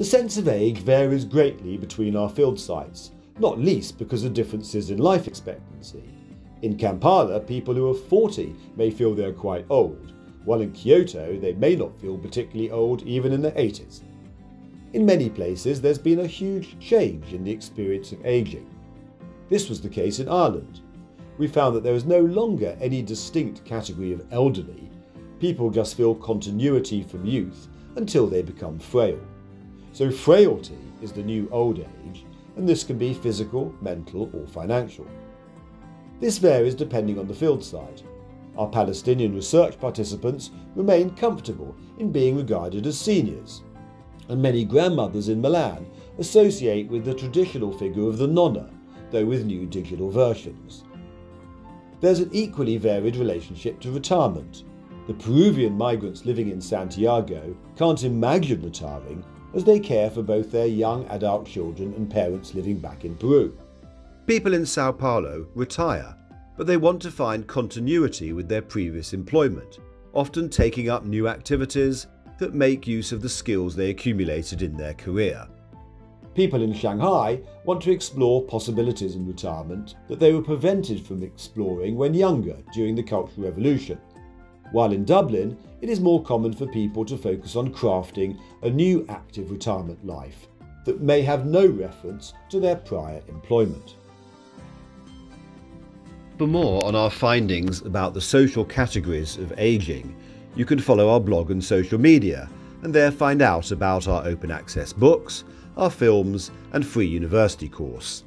The sense of age varies greatly between our field sites, not least because of differences in life expectancy. In Kampala, people who are 40 may feel they're quite old, while in Kyoto they may not feel particularly old even in their 80s. In many places, there's been a huge change in the experience of aging. This was the case in Ireland. We found that there is no longer any distinct category of elderly. People just feel continuity from youth until they become frail. So, frailty is the new old age, and this can be physical, mental, or financial. This varies depending on the field site. Our Palestinian research participants remain comfortable in being regarded as seniors, and many grandmothers in Milan associate with the traditional figure of the nonna, though with new digital versions. There's an equally varied relationship to retirement. The Peruvian migrants living in Santiago can't imagine retiring as they care for both their young adult children and parents living back in Peru. People in Sao Paulo retire, but they want to find continuity with their previous employment, often taking up new activities that make use of the skills they accumulated in their career. People in Shanghai want to explore possibilities in retirement that they were prevented from exploring when younger during the Cultural Revolution. While in Dublin, it is more common for people to focus on crafting a new active retirement life that may have no reference to their prior employment. For more on our findings about the social categories of ageing, you can follow our blog and social media and there find out about our open access books, our films and free university course.